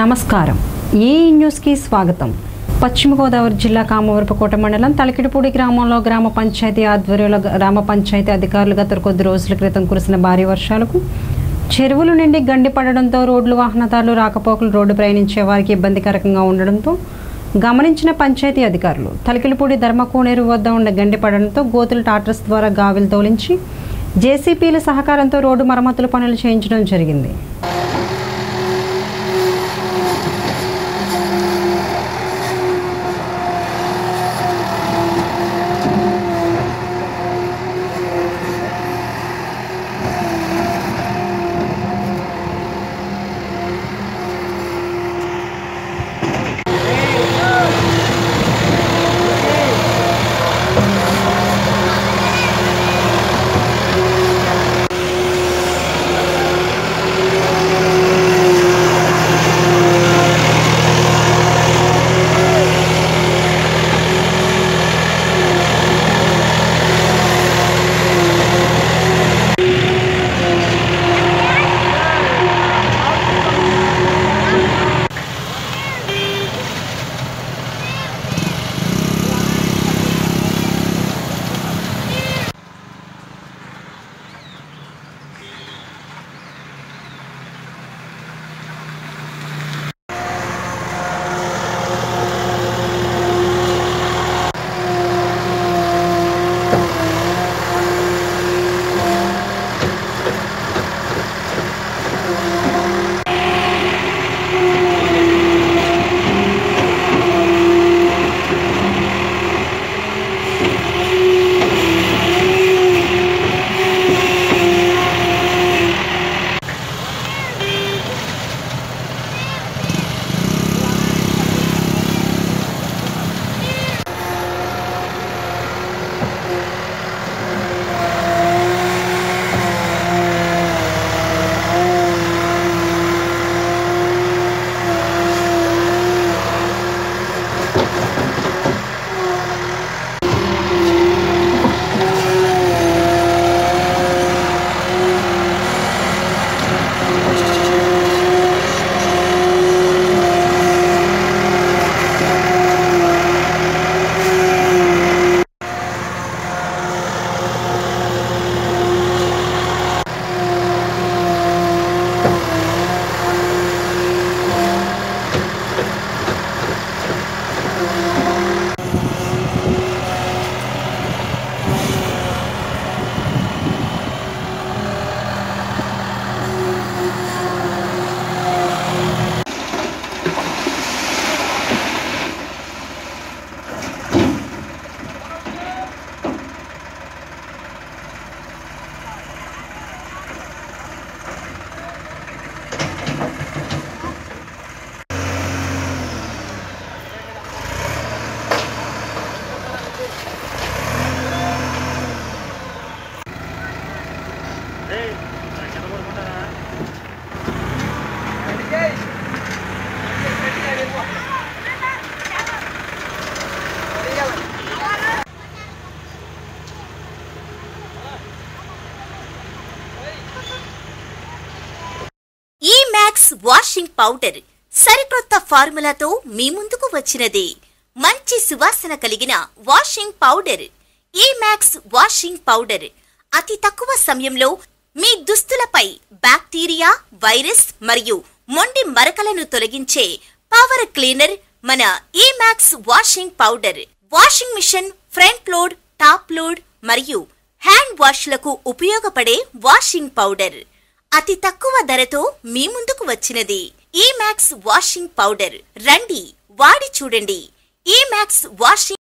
నమస్కారం. ఏ న్యూస్కి స్వాగతం. పశ్చిమ గోదావరి జిల్లా కామవరపుకోట మండలం తలకిడిపూడి గ్రామంలో గ్రామ పంచాయతీ ఆధ్వర్యంలో గ్రామ పంచాయతీ అధికారులు గత కొద్ది రోజుల క్రితం కురిసిన భారీ వర్షాలకు చెరువులు నుండి గండి పడడంతో రోడ్లు వాహనదారులు రాకపోకలు రోడ్డు ప్రయాణించే వారికి ఇబ్బందికరంగా ఉండడంతో గమనించిన పంచాయతీ అధికారులు తలకిలిపూడి ధర్మకోనేరు వద్ద ఉన్న గండి పడడంతో గోతులు టాటర్స్ ద్వారా గావిలు తోలించి జేసీపీల సహకారంతో రోడ్డు మరమ్మతుల పనులు చేయించడం జరిగింది. వాషింగ్ పౌడర్ సరికొత్త ఫార్ములాతో మీ ముందుకు వచ్చినది. మంచి సువాసన కలిగిన వాషింగ్ పౌడర్. ఈ మ్యాక్స్ వాషింగ్ పౌడర్. అతి తక్కువ సమయంలో మీ దుస్తులపై బ్యాక్టీరియా వైరస్ మరియు మొండి మరకలను తొలగించే పవర్ క్లీనర్ మన ఈ Max washing powder. Washing machine front load top load మరియు హ్యాండ్ వాష్లకు ఉపయోగపడే వాషింగ్ పౌడర్. అతి తక్కువ ధరతో మీ ముందుకు వచ్చినది. ఈ మ్యాక్స్ వాషింగ్ పౌడర్ రండి వాడి చూడండి. ఈ మ్యాక్స్ వాషింగ్